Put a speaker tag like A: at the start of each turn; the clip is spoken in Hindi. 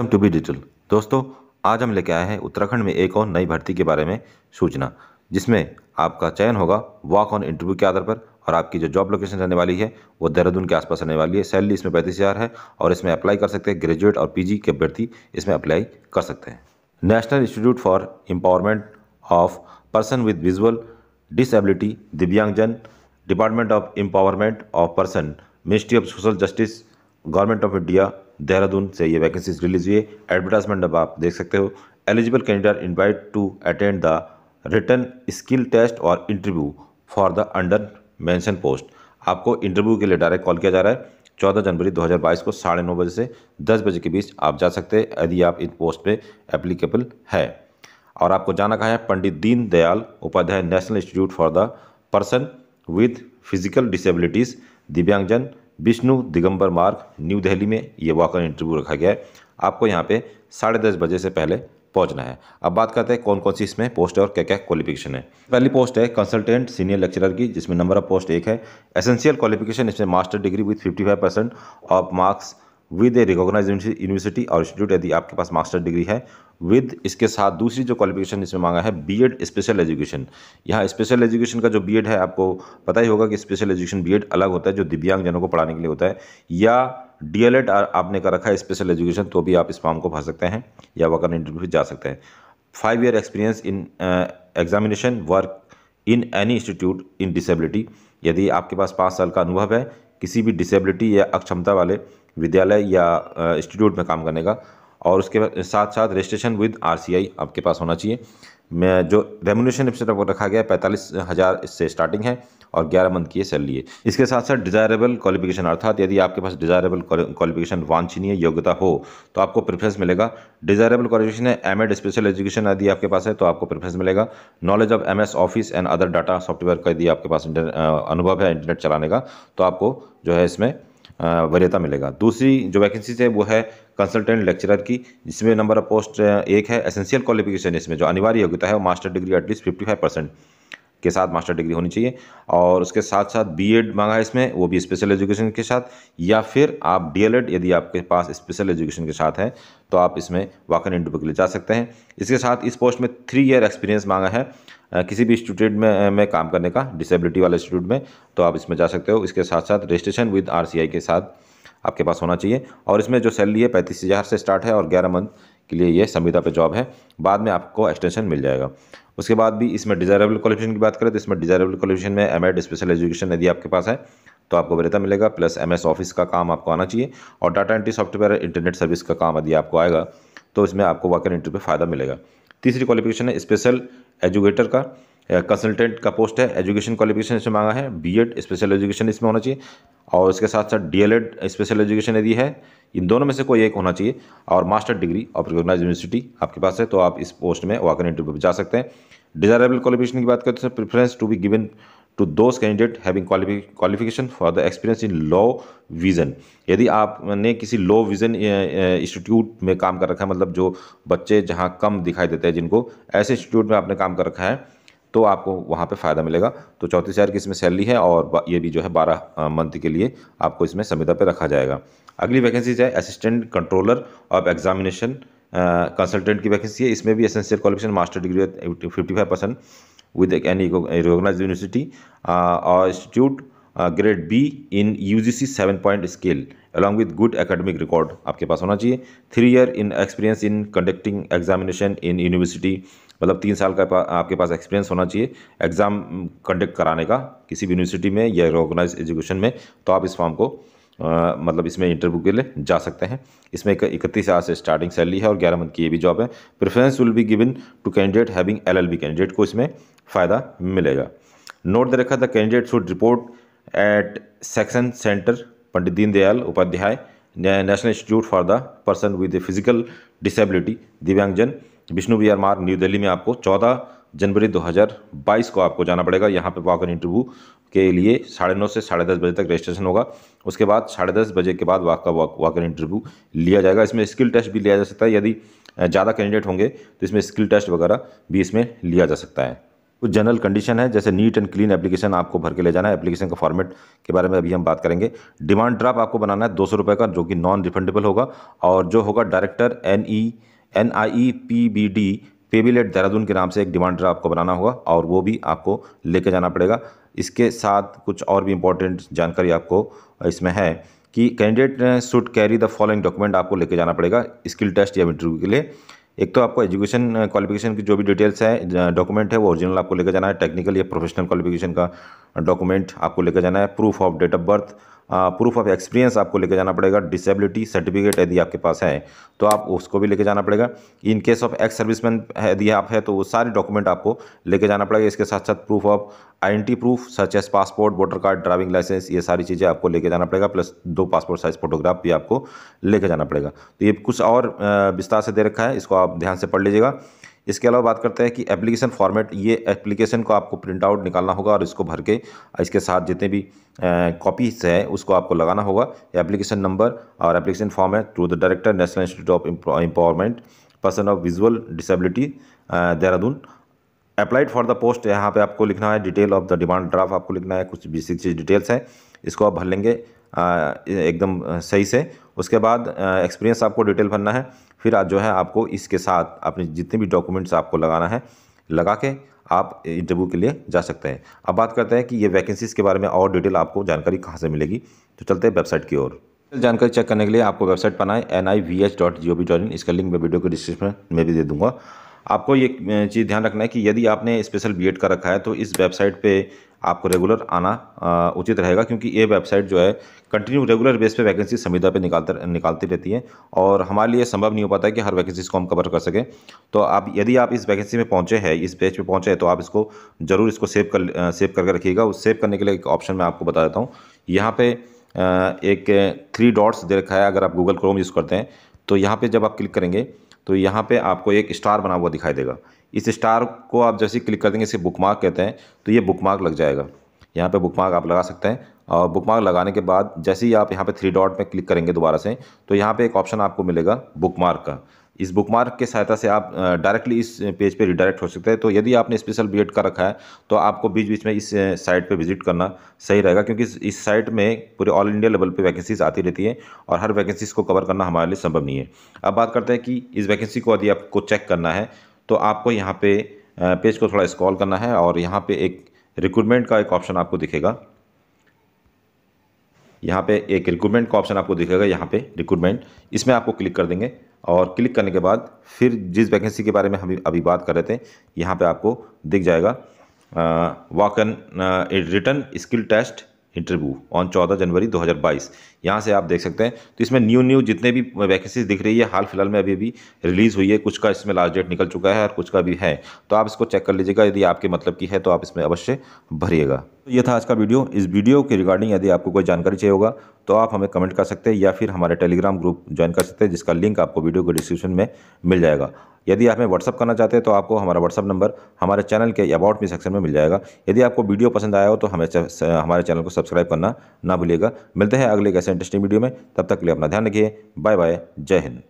A: वेलकम टू बी डिजिटल दोस्तों, आज हम लेके आए हैं उत्तराखंड में एक और नई भर्ती के बारे में सूचना, जिसमें आपका चयन होगा वॉक ऑन इंटरव्यू के आधार पर और आपकी जो जॉब लोकेशन रहने वाली है, वो देहरादून के आसपास रहने वाली है। सैलरी इसमें पैंतीस हज़ार है और इसमें अप्लाई कर सकते हैं। ग्रेजुएट और पीजी के अभ्यर्थी इसमें अप्लाई कर सकते हैं। National institute for empowerment of person with visual disability Divyangjan department of empowerment of person ministry of social justice government of India Dehradun से ये वैकेंसीज रिलीज़ हुई है। एडवर्टाइजमेंट अब आप देख सकते हो। Eligible candidate invite to attend the written skill test और interview for the under mention post आपको इंटरव्यू के लिए डायरेक्ट कॉल किया जा रहा है। चौदह जनवरी 2022 को साढ़े नौ बजे से दस बजे के बीच आप जा सकते हैं, यदि आप इन पोस्ट पे एप्लीकेबल है। और आपको जाना कहा है? Pandit Deen Dayal Upadhyay national institute for the person with physical disabilities Divyangjan Vishnu Digambar मार्ग, न्यू दिल्ली में ये वॉकर इंटरव्यू रखा गया है। आपको यहाँ पे साढ़े दस बजे से पहले पहुँचना है। अब बात करते हैं कौन कौन सी इसमें पोस्ट है और क्या क्या क्वालिफिकेशन है। पहली पोस्ट है कंसल्टेंट सीनियर लेक्चरर की, जिसमें नंबर ऑफ़ पोस्ट एक है। एसेंशियल क्वालिफिकेशन इसमें master degree with 55 percent of marks with a recognize university और इंस्टीट्यूट यदि आपके पास मास्टर डिग्री है विद इसके साथ दूसरी जो क्वालिफिकेशन इसमें मांगा है बीएड स्पेशल एजुकेशन यहाँ स्पेशल एजुकेशन का जो बीएड है, आपको पता ही होगा कि स्पेशल एजुकेशन बीएड अलग होता है, जो दिव्यांगजनों को पढ़ाने के लिए होता है, या डीएलएड आपने कर रखा है स्पेशल एजुकेशन तो भी आप इस फॉर्म को भर सकते हैं, या वकर इंटरव्यू जा सकते हैं। Five year experience in examination work in any institute in disability यदि आपके पास पाँच साल का अनुभव है किसी भी डिसेबिलिटी या अक्षमता वाले विद्यालय या इंस्टीट्यूट में काम करने का। और उसके साथ साथ रजिस्ट्रेशन विद आरसीआई आपके पास होना चाहिए। मैं जो रेमुनेशन रखा गया है, पैंतालीस हज़ार इससे स्टार्टिंग है और 11 मंथ की सैलरी है। इसके साथ साथ डिज़ायरेबल क्वालिफिकेशन अर्थात यदि आपके पास डिज़ायरेबल क्वालिफिकेशन वांछनीय योग्यता हो तो आपको प्रेफरेंस मिलेगा। डिज़ायरेबल क्वालिफिकेशन है एम एड स्पेशल एजुकेशन यदि आपके पास है तो आपको प्रेफरेंस मिलेगा। Knowledge of M S office and other data software का यदि आपके पास अनुभव है इंटरनेट चलाने का तो आपको जो है इसमें वरीयता मिलेगा। दूसरी जो वैकेंसीज है, वो है कंसल्टेंट लेक्चरर की, जिसमें नंबर ऑफ़ पोस्ट एक है एसेंशियल क्वालिफिकेशन इसमें, जो अनिवार्य योग्यता है, वो master degree at least fifty five percent के साथ मास्टर डिग्री होनी चाहिए। और उसके साथ साथ बीएड मांगा है इसमें, वो भी स्पेशल एजुकेशन के साथ, या फिर आप डीएलएड यदि आपके पास स्पेशल एजुकेशन के साथ है तो आप इसमें वाकन इंटरव्यू के लिए जा सकते हैं। इसके साथ इस पोस्ट में थ्री ईयर एक्सपीरियंस मांगा है। किसी भी इंस्टीट्यूट में में काम करने का डिसेबिलिटी वाले इंस्टीट्यूट में तो आप इसमें जा सकते हो। इसके साथ साथ रजिस्ट्रेशन विद आरसीआई के साथ आपके पास होना चाहिए। और इसमें जो सैलरी है, पैंतीस हज़ार से स्टार्ट है और ग्यारह मंथ के लिए ये संविदा पे जॉब है। बाद में आपको एक्सटेंशन मिल जाएगा। उसके बाद भी इसमें डिज़ायरेबल क्वालिफिकेशन की बात करें तो इसमें डिज़ायरेबल क्वालिफिकेशन में एम स्पेशल एजुकेशन यदि आपके पास है तो आपको वरीयता मिलेगा। प्लस एमएस ऑफ़िस का काम आपको आना चाहिए। और data entry software internet service का काम यदि आपको आएगा तो इसमें आपको वर्कर इंटरव्यू पर फ़ायदा मिलेगा। तीसरी क्वालिफिकेशन है स्पेशल एजुकेटर का। कंसल्टेंट का पोस्ट है। एजुकेशन क्वालिफिकेशन इसमें मांगा है। बीएड स्पेशल एजुकेशन इसमें होना चाहिए। और इसके साथ साथ डीएलएड स्पेशल एजुकेशन यदि है, इन दोनों में से कोई एक होना चाहिए। और master degree of recognize university आपके पास है तो आप इस पोस्ट में वाकर इंटरव्यू पर जा सकते हैं। डिजायरेबल क्वालिफिकेशन की बात करते हैं preference to be given to those candidate having qualification for the experience in low vision यदि आपने किसी लो विज़न इंस्टीट्यूट में काम कर रखा है मतलब जो बच्चे जहाँ कम दिखाई देते हैं जिनको, ऐसे इंस्टीट्यूट में आपने काम कर रखा है तो आपको वहाँ पे फ़ायदा मिलेगा। तो चौंतीस हज़ार की इसमें सैलरी है और ये भी जो है बारह मंथ के लिए आपको इसमें संविदा पे रखा जाएगा। अगली वैकेंसीज है assistant controller of examination consultant की वैकेंसी है। इसमें भी essential qualification master degree fifty five percent with any recognize university और institute grade B in U G C seven point scale along with good academic record आपके पास होना चाहिए। Three year in experience in conducting examination in university मतलब तीन साल का आपके पास एक्सपीरियंस होना चाहिए एग्ज़ाम कंडक्ट कराने का किसी भी यूनिवर्सिटी में या रिकॉग्नाइज एजुकेशन में तो आप इस फॉर्म को आ, मतलब इसमें इंटरव्यू के लिए जा सकते हैं। इसमें इकतीस हज़ार से स्टार्टिंग सैलरी है और ग्यारह मंथ की ये भी जॉब है। Preference will be given to candidate having LLB candidate को इसमें। फ़ायदा मिलेगा। नोट दे रखा the candidate should report at section center Pandit Deendayal Upadhyay national institute for the person with physical disability Divyangjan Vishnu Bihar मार्ग न्यू दिल्ली में आपको 14 जनवरी 2022 को आपको जाना पड़ेगा। यहाँ पे वॉक इंटरव्यू के लिए साढ़े नौ से साढ़े दस बजे तक रजिस्ट्रेशन होगा। उसके बाद साढ़े दस बजे के बाद वाक का वॉक इन इंटरव्यू लिया जाएगा। इसमें स्किल टेस्ट भी लिया जा सकता है। यदि ज़्यादा कैंडिडेट होंगे तो इसमें स्किल टेस्ट वगैरह भी इसमें लिया जा सकता है। कुछ जनरल कंडीशन है, जैसे नीट एंड क्लीन एप्लीकेशन आपको भर के ले जाना है। एप्लीकेशन का फॉर्मेट के बारे में अभी हम बात करेंगे। डिमांड ड्राफ्ट आपको बनाना है दो सौ रुपये का, जो कि नॉन रिफंडेबल होगा। और जो होगा director N E N I E P B D payable at Dehradun के नाम से एक डिमांड ड्राफ्ट आपको बनाना होगा और वो भी आपको लेके जाना पड़ेगा। इसके साथ कुछ और भी इंपॉर्टेंट जानकारी आपको इसमें है कि candidate should carry the following document आपको लेके जाना पड़ेगा स्किल टेस्ट या इंटरव्यू के लिए। एक तो आपको एजुकेशन क्वालिफिकेशन की जो भी डिटेल्स है डॉक्यूमेंट है, वो ओरिजिनल आपको लेकर जाना है टेक्निकल या प्रोफेशनल क्वालिफिकेशन का डॉक्यूमेंट आपको लेकर जाना है proof of date of birth proof of experience आपको लेके जाना पड़ेगा डिसेबिलिटी सर्टिफिकेट यदि आपके पास है तो आप उसको भी लेके जाना पड़ेगा। In case of ex serviceman यदि आप है तो वो सारे डॉक्यूमेंट आपको लेके जाना पड़ेगा। इसके साथ साथ proof of identity proof such as passport voter card driving licence ये सारी चीज़ें आपको लेके जाना पड़ेगा प्लस दो पासपोर्ट साइज़ फोटोग्राफ भी आपको लेके जाना पड़ेगा। तो ये कुछ और विस्तार से दे रखा है, इसको आप ध्यान से पढ़ लीजिएगा। इसके अलावा बात करते हैं कि एप्लीकेशन फॉर्मेट ये एप्लीकेशन को आपको प्रिंट आउट निकालना होगा और इसको भर के, इसके साथ जितने भी कॉपीज है, उसको आपको लगाना होगा। एप्लीकेशन नंबर और एप्लीकेशन फॉर्म है to the director national institute of empowerment person of visual disability Dehradun applied for the post यहाँ पे आपको लिखना है detail of the demand draft आपको लिखना है, कुछ बेसिक चीज़ डिटेल्स हैं। इसको आप भर लेंगे एकदम सही से। उसके बाद एक्सपीरियंस आपको डिटेल भरना है। फिर आज जो है, आपको इसके साथ अपने जितने भी डॉक्यूमेंट्स आपको लगाना है, लगा के आप इंटरव्यू के लिए जा सकते हैं। अब बात करते हैं कि ये वैकेंसीज़ के बारे में और डिटेल आपको जानकारी कहाँ से मिलेगी। तो चलते हैं वेबसाइट की ओर। जानकारी चेक करने के लिए आपको वेबसाइट पर आए N I V H dot G O V dot in इसका लिंक मैं वीडियो के डिस्क्रिप्शन में भी दे दूँगा। आपको ये चीज़ ध्यान रखना है कि यदि आपने स्पेशल बी का रखा है तो इस वेबसाइट पे आपको रेगुलर आना उचित रहेगा क्योंकि ये वेबसाइट जो है कंटिन्यू रेगुलर बेस पे वैकेंसी संविदा पे निकालते, निकालती रहती है और हमारे लिए संभव नहीं हो पाता है कि हर वैकेंसीज को हम कवर कर सकें। तो आप, यदि आप इस वैकेंसी में पहुँचे हैं, इस पेज पे पहुँचे हैं तो आप इसको ज़रूर इसको सेव कर सेव करके रखिएगा। उस सेव करने के लिए एक ऑप्शन मैं आपको बता देता हूँ। यहाँ पर एक थ्री डॉट्स दे रखा है, अगर आप गूगल क्रोम यूज़ करते हैं तो यहाँ पर जब आप क्लिक करेंगे तो यहाँ पर आपको एक स्टार बना हुआ दिखाई देगा। इस स्टार को आप जैसे क्लिक कर देंगे, इसे बुकमार्क कहते हैं तो ये बुकमार्क लग जाएगा। यहाँ पे बुकमार्क आप लगा सकते हैं। और बुकमार्क लगाने के बाद जैसे ही आप यहाँ पे थ्री डॉट में क्लिक करेंगे दोबारा से तो यहाँ पे एक ऑप्शन आपको मिलेगा बुकमार्क का। इस बुकमार्क के सहायता से आप डायरेक्टली इस पेज पे रिडायरेक्ट हो सकते हैं। तो यदि आपने स्पेशल बी का रखा है तो आपको बीच बीच में इस साइट पे विज़िट करना सही रहेगा, क्योंकि इस साइट में पूरे ऑल इंडिया लेवल पे वैकेंसीज आती रहती है और हर वैकेंसीज को कवर करना हमारे लिए संभव नहीं है। अब बात करते हैं कि इस वैकेंसी को यदि आपको चेक करना है तो आपको यहाँ पे पेज को थोड़ा स्क्रॉल करना है और यहाँ पे एक रिक्रूटमेंट का एक ऑप्शन आपको दिखेगा। यहाँ पे एक रिक्रूटमेंट का ऑप्शन आपको दिखेगा यहाँ पे रिक्रूटमेंट इसमें आपको क्लिक कर देंगे और क्लिक करने के बाद फिर जिस वैकेंसी के बारे में हम अभी बात कर रहे थे, यहाँ पे आपको दिख जाएगा walk in written skill test interview on चौदह जनवरी 2022 यहाँ से आप देख सकते हैं। तो इसमें न्यू न्यू जितने भी वैकेंसीज दिख रही है, हाल फ़िलहाल में अभी अभी रिलीज़ हुई है। कुछ का इसमें लास्ट डेट निकल चुका है और कुछ का भी है। तो आप इसको चेक कर लीजिएगा। यदि आपके मतलब की है तो आप इसमें अवश्य भरिएगा। तो ये था आज का वीडियो इस वीडियो के रिगार्डिंग यदि आपको कोई जानकारी चाहिए होगा तो आप हमें कमेंट कर सकते हैं या फिर हमारे टेलीग्राम ग्रुप ज्वाइन कर सकते हैं, जिसका लिंक आपको वीडियो के डिस्क्रिप्शन में मिल जाएगा। यदि आप हमें व्हाट्सअप करना चाहते हैं तो आपको हमारा व्हाट्सअप नंबर हमारे चैनल के अबाउट मी सेक्शन में मिल जाएगा। यदि आपको वीडियो पसंद आया हो तो हमें हमारे चैनल को सब्सक्राइब करना ना भूलिएगा। मिलते हैं अगले एक ऐसे इंटरेस्टिंग वीडियो में तब तक के लिए अपना ध्यान रखिए। बाय बाय जय हिंद।